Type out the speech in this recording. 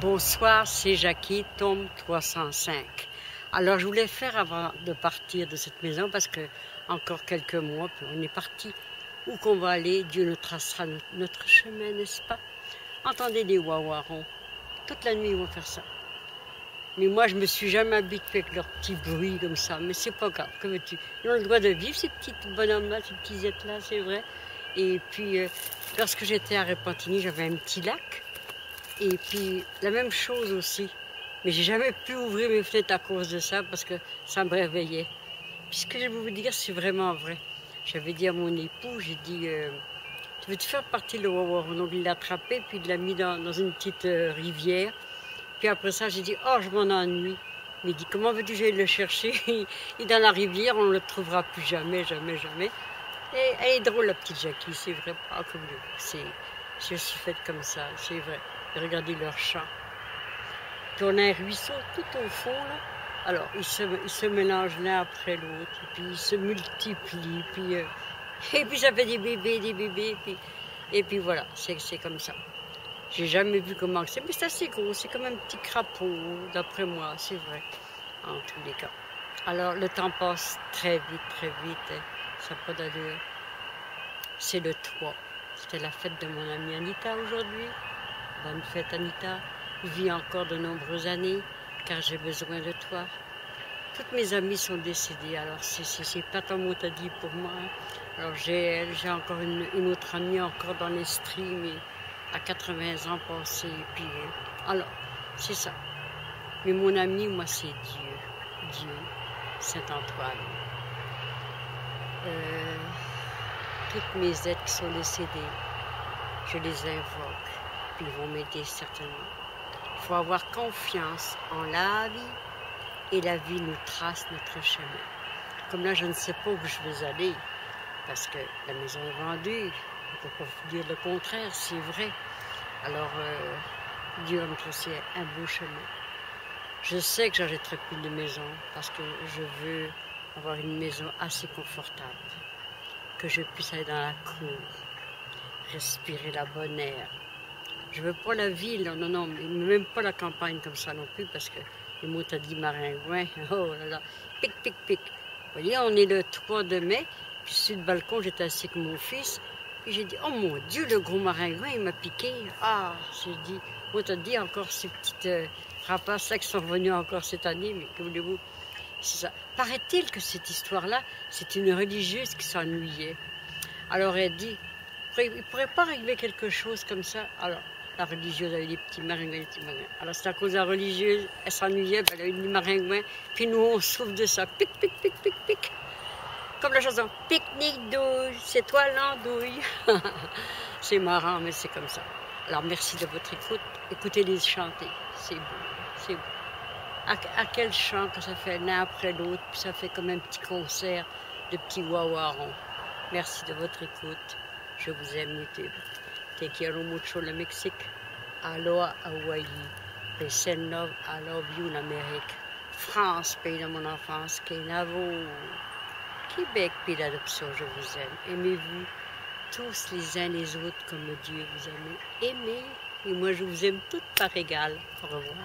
Bonsoir, c'est Jackie, tome 305. Alors je voulais faire avant de partir de cette maison parce que encore quelques mois, puis on est parti. Où qu'on va aller, Dieu nous tracera notre chemin, n'est-ce pas? Entendez des wawarons. Toute la nuit, ils vont faire ça. Mais moi, je me suis jamais habituée avec leur petit bruit comme ça. Mais c'est pas grave. Que veux-tu? Ils ont le droit de vivre, ces petits bonhommes-là, ces petits êtres-là, c'est vrai. Et puis, euh, lorsque j'étais à Repentigny, j'avais un petit lac. Et puis, la même chose aussi. Mais j'ai jamais pu ouvrir mes fenêtres à cause de ça parce que ça me réveillait. Puis ce que je vais vous dire, c'est vraiment vrai. J'avais dit à mon époux, j'ai dit, euh, tu veux te faire partie le wawa Donc il l'a attrapé, puis il l'a mis dans, une petite euh, rivière. Puis après ça, j'ai dit, oh, je m'en ennuie. Mais il dit, comment veux-tu que j'aille le chercher? Il est dans la rivière, on ne le trouvera plus jamais, jamais, jamais. Et elle est drôle, la petite Jackie, c'est vrai. pas comme je suis faite comme ça, c'est vrai. Regardez leur champ. Puis on a un ruisseau tout au fond, là. Alors, ils se, ils se mélangent l'un après l'autre, puis ils se multiplient, puis, euh, et puis ça fait des bébés, des bébés, puis, et puis voilà, c'est comme ça. J'ai jamais vu comment c'est, mais c'est assez gros, c'est comme un petit crapaud, d'après moi, c'est vrai, en tous les cas. Alors, le temps passe très vite, très vite, hein. ça n'a pas d'allure. C'est le 3. C'était la fête de mon amie Anita aujourd'hui. Bonne fête, Anita. Vis encore de nombreuses années, car j'ai besoin de toi. Toutes mes amies sont décédées, alors c'est pas tant dire pour moi. Hein. Alors j'ai encore une, autre amie encore dans l'esprit, mais à 80 ans passés. Puis, euh, alors, c'est ça. Mais mon ami, moi, c'est Dieu. Dieu, Saint-Antoine. Euh, toutes mes êtres qui sont décédées, je les invoque puis ils vont m'aider certainement. Il faut avoir confiance en la vie et la vie nous trace notre chemin. Comme là, je ne sais pas où je vais aller parce que la maison est vendue. On ne peut pas dire le contraire, c'est vrai. Alors, euh, Dieu va me tracer un beau chemin. Je sais que j'achèterai plus de maison parce que je veux avoir une maison assez confortable, que je puisse aller dans la cour, respirer la bonne air, je veux pas la ville, non, non, même pas la campagne comme ça non plus, parce que les dit maringouin, oh là là, pic, pic, pic. Vous voyez, on est le 3 de mai, puis sur le balcon, j'étais assis avec mon fils, puis j'ai dit, oh mon Dieu, le gros maringouin, il m'a piqué. Ah, j'ai dit, dit encore ces petites euh, rapaces-là qui sont revenus encore cette année, mais que voulez-vous? Paraît-il que cette histoire-là, c'est une religieuse qui s'ennuyait. Alors elle dit, il ne pourrait pas régler quelque chose comme ça? Alors, la religieuse avait des petits maringouins, des petits maringouins. Alors c'est à cause de la religieuse, elle s'ennuyait, ben, elle avait des maringouins, puis nous on souffre de ça. Pic, pic, pic, pic, pic. Comme la chanson, pique-nique douille, c'est toi l'andouille. c'est marrant, mais c'est comme ça. Alors merci de votre écoute. Écoutez-les chanter, c'est beau, c'est beau. À, quel chant que ça fait l'un après l'autre, puis ça fait comme un petit concert de petits wawarons. Merci de votre écoute. Je vous aime, YouTube. Te quiero mucho le Mexique. Aloha Hawaii. I love you l'Amérique. France, pays de mon enfance. Kenavo. Québec, pays d'adoption, je vous aime. Aimez-vous tous les uns les autres comme Dieu vous aime. Aimez. Et moi, je vous aime toutes par égal. Au revoir.